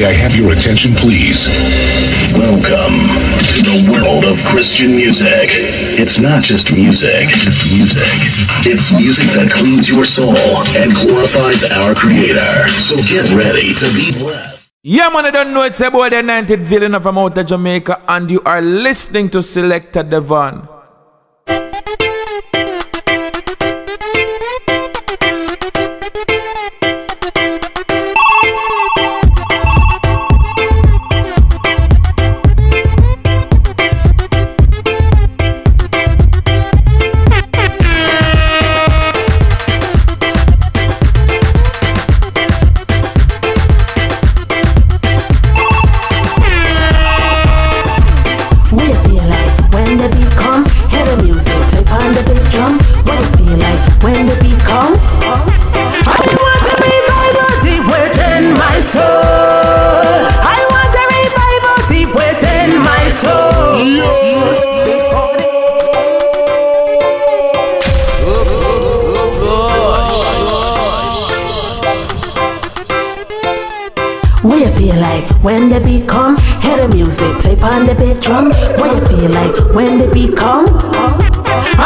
May I have your attention, please? Welcome to the world of Christian music. It's not just music, it's music. It's music that cleans your soul and glorifies our Creator. So get ready to be blessed. Yeah, man, I don't know it's about the 90th villain from out of Jamaica, and you are listening to Selector Devon. feel like when they beat come? Hear the music, play on the big drum. What you feel like when they beat come?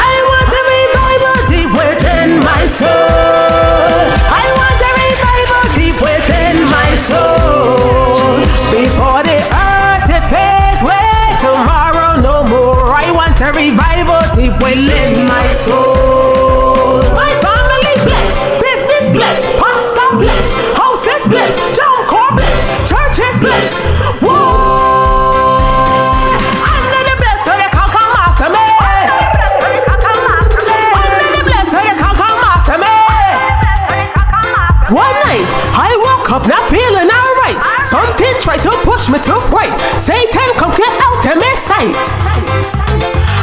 I want a revival deep within my soul. I want a revival deep within my soul. Before the earth is fade away tomorrow no more. I want a revival deep within my soul. My family blessed, business bless, pastor blessed. fight.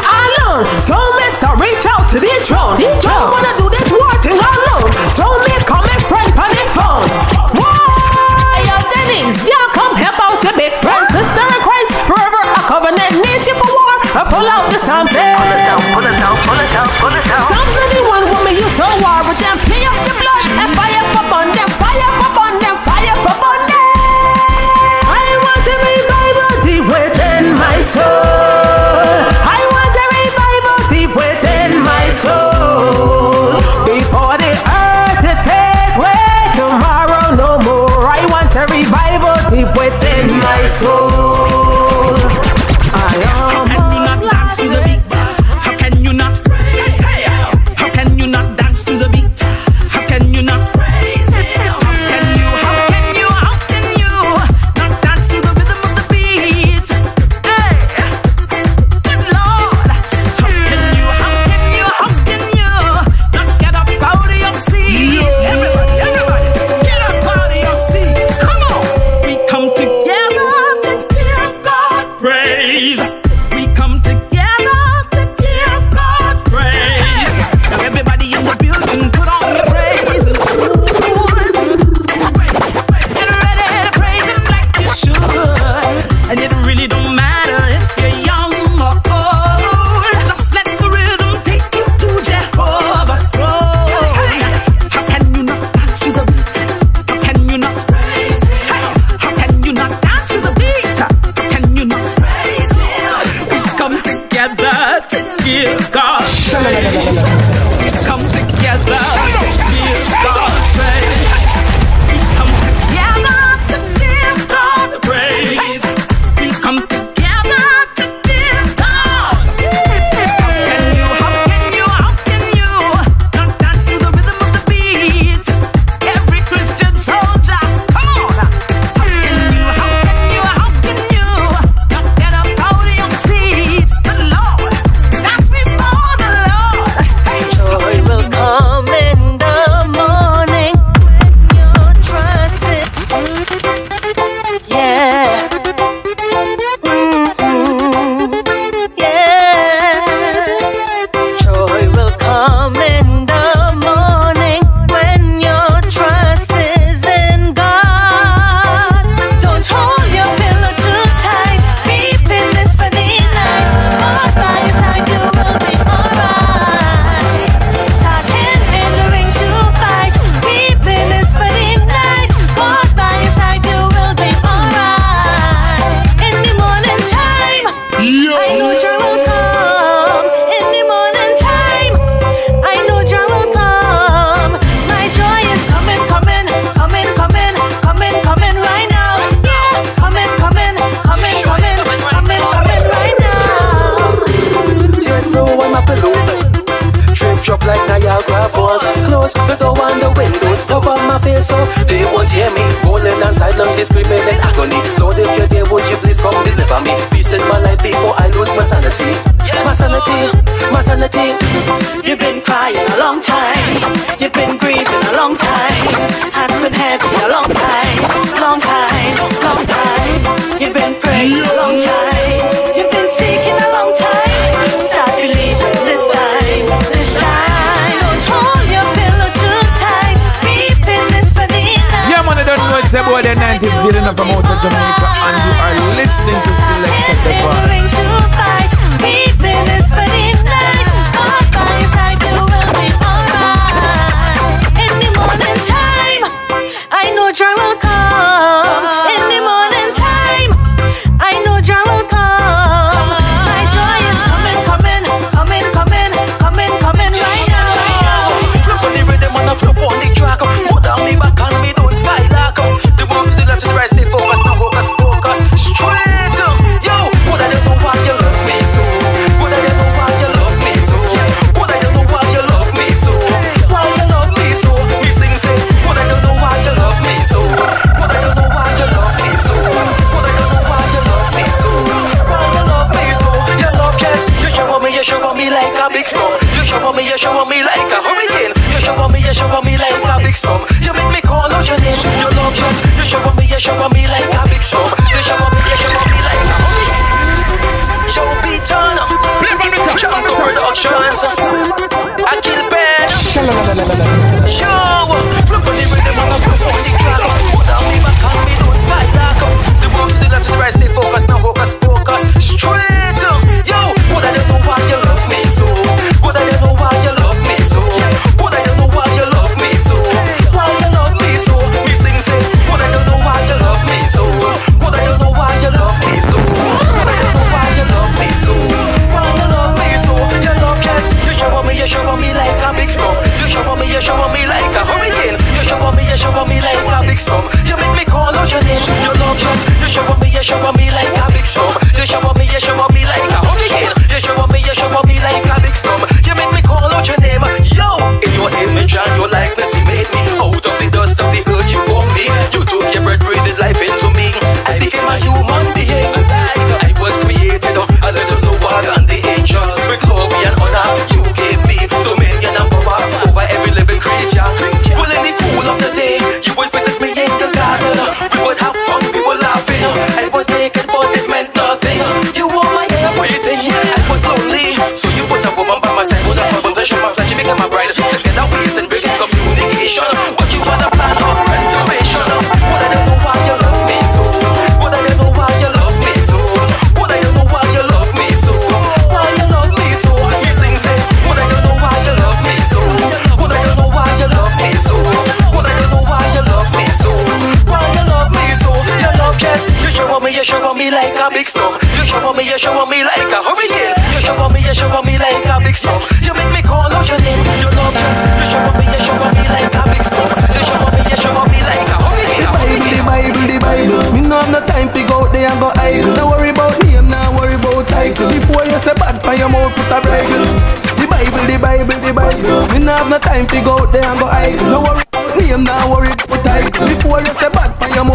Alone, so Mister reach out to the throne. The throne. Don't wanna do this war thing alone. So me call my friend on the phone. Why, your Dennis, yeah, come help out your big friend, sister in Christ, forever a covenant, need you for war. I pull out the something. Pull it out, pull it out, pull it out, pull it out. Somebody one woman you so war, but then pay up the scars. Come together. long time. You've been grieving a long time. Have been happy a long time. Long time, long time. You've been praying a long time. You've been seeking a long time. Start believing this time. This time. Don't hold your pillow too tight. Keeping this for the night. Yeah, man, I don't know. It's about the 90th villain of Jamaica, and you are listening to Selector Devon. She got a big storm. You shower me, you shower me like a hurricane. You shower me, you shower me like a big storm. You make me call out your name. You love me, you shower me, you shower me like a big storm. You shower me, you shower me like a hurricane. The Bible, the Bible, the Bible. Me no have no time to go out there and go idle. Don't worry about name, now worry about title. Before you say bad for your mouth, put a bridle. The Bible, the Bible, the Bible. Me no have no time to go out there and go idle. Don't worry about name, now worry about title. Before you say bad for your mouth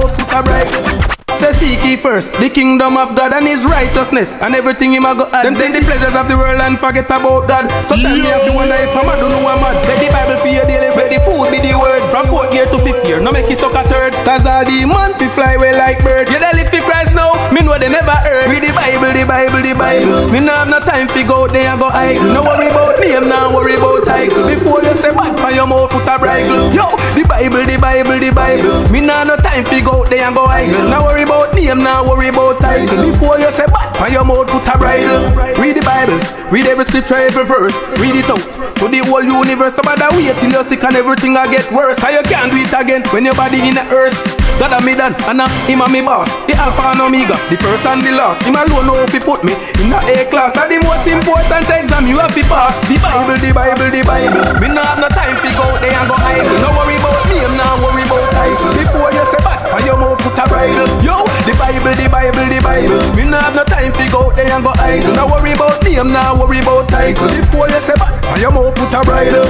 first the kingdom of God and his righteousness and everything him a go add. Them say the pleasures of the world and forget about God. So Sometimes me have to wonder if I'm mad or know I'm mad. Let the Bible for your daily bread, the food be the word. From fourth year to fifth year, no make it stuck a third. Cause all the man fi fly away like bird. You yeah, live for Christ now, me know they never heard. Read the Bible, the Bible, the Bible. Me no have no time fi go there and go idle. No worry about name, no worry about title. Before you say bad for your mouth, put a bridle. Yo, the Bible, the Bible, the Bible. Me nah no time fi go out there and go idle. Now worry about name, now worry about title. Before you say bad, on your mouth put a bridle. Read the Bible, read every scripture, every verse. Read it out to the whole universe. No matter wait till you're sick and everything I get worse. How you can't do it again when your body in the earth. God a me done, and I'm him a me boss. The Alpha and Omega, the first and the last. Him alone know if he put me in the A class. And the most important exam you have to pass. The Bible, the Bible, the Bible. Me there and go idle. Worry about me, I'm not worry about title. Before you say back, and your mouth put a bridle.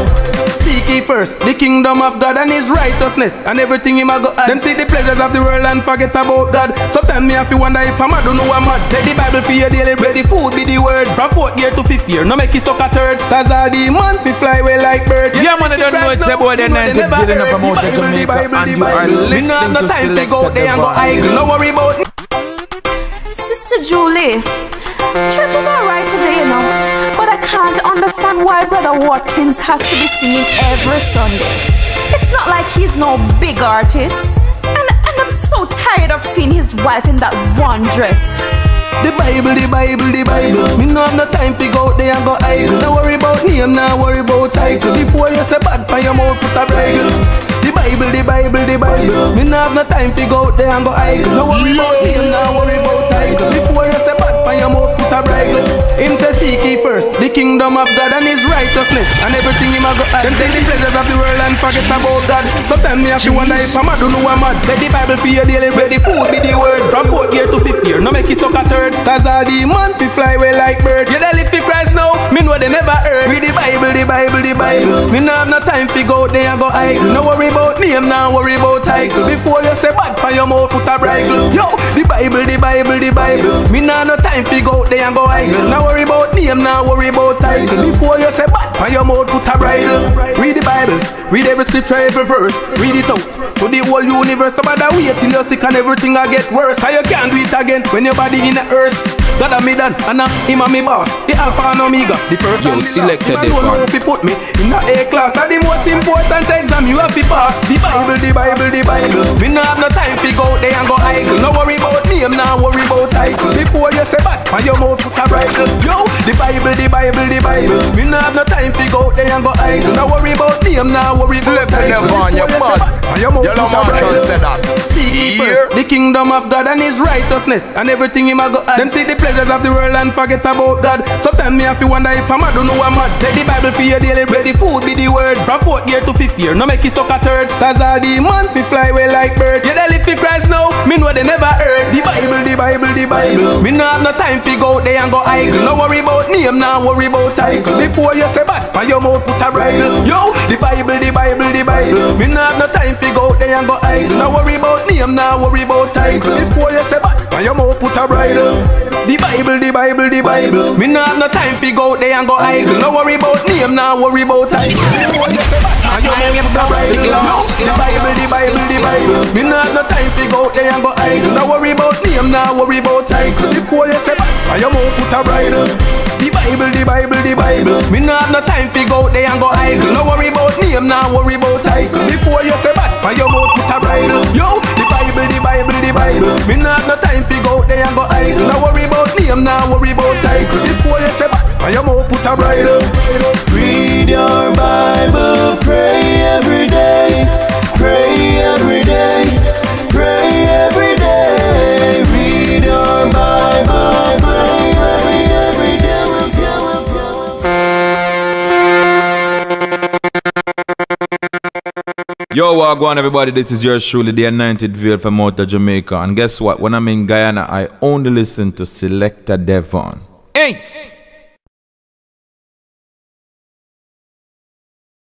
Seek ye first the kingdom of God and His righteousness, and everything Him a go add. Them see the pleasures of the world and forget about God. Sometimes me have to wonder if I'm mad, don't know I'm mad. Take the Bible for your daily bread, the food be the word. From fourth year to fifth year, no make it stuck a third. Cause all the month we fly away like bird. Yeah, man, I don't know it's about the 90th billion of Promoter Jamaica, and you are listening to Selector Devon. No worry about Sister Julie, church is alright today, you know, but I can't understand why Brother Watkins has to be singing every Sunday. It's not like he's no big artist, and, and I'm so tired of seeing his wife in that one dress. The Bible, the Bible, the Bible. Me no have no time to go out there and go idle. No worry about name, no worry about title. Before you say bad for your mouth, put a bridle. The Bible, the Bible, the Bible. Me no have no time to go out there and go idle. No worry about name, no worry about title. Before you say bad for your mouth, put a bridle. Him say seek ye first the kingdom of God and His righteousness, and everything Him a go add. Them take the pleasures of the world and forget about God. Sometimes me have to wonder if I'm mad, don't know I'm mad. Let the Bible for your daily bread, the food be the word. From fourth year to fifth year, no make it stuck a third. Cause all the month we fly away like bird. You dey live for Know they never heard. Read the Bible, the Bible, the Bible. Me no have no time to go there and go idle. No worry about name, no worry about title. Before you say bad for your mouth, put a bridle. Yo, the Bible, the Bible, the Bible. Me no have no time to go there and go idle. No worry about name, no worry about title. Before you say bad for your mouth, put a bridle. Read the Bible, read every scripture, every verse. Read it out to the whole universe. No matter wait till you're sick and everything I get worse. How you can't do it again when your body in the earth. God a me done, and a him a me boss. The alpha and omega, the first Yo, and selected the one. if he put me in the A class. And the most important exam you have to pass. The Bible, the Bible, the Bible. Me no have no time to go there and go idle. No worry about name, no worry about title. Before you say bad, and your mouth a bridle. Yo, the Bible, the Bible, the Bible. Me no have no time to go out there and go idle. No worry about name, no worry about Selected title. Devon, you Before say bad. bad, and your mouth Yellow Marshall said that. Seek ye first the kingdom of God and His righteousness, and everything Him a go add. Them see the pleasures of the world and forget about God. Sometimes me have to wonder if I'm mad, don't know I'm mad. Take the Bible for your daily bread, the food be the word. From fourth year to fifth year, no make it stuck a third. Cause all the month we fly away like bird. You dey live for Christ now, me know they never heard. The Bible, the Bible, the Bible. Me no have no time to go there and go idle. No worry about name, no worry about title. Before you say bad, for your mouth put a bridle. Yo, the Bible, the Bible, the Bible. Me no have no time to go out there and go idle. No worry about name, no worry about title. Before you say bad, for your mouth put a bridle. The Bible, the Bible, the Bible. Me no have no time to go out there and go idle. No worry about name, no worry about title. Before you say bad, for your mouth put a bridle. Yo, the Bible, the Bible, the Bible. Me no have no time to go out there and go idle. No worry about name, no worry about title. Before you say for your mouth put a bridle. The Bible, the Bible, the Bible. Me no have no time to go out there and go idle. No worry about name, no worry about title. Before you say bad, for your mouth put a bridle. Yo, the Bible, the Bible, the Bible. Me no have no time to go out there and go idle. No worry about name, no worry about title. Before you say bad, for your mouth put a bridle. Read your Bible, pray every day, Yo, Wagwan, everybody. This is yours truly, the Anointed Veil from out of Jamaica. And guess what? When I'm in Guyana, I only listen to Selector Devon. Ace!